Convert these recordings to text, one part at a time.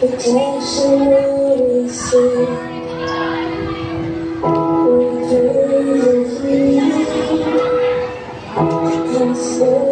Attention, listen. você.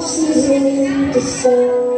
season the sun.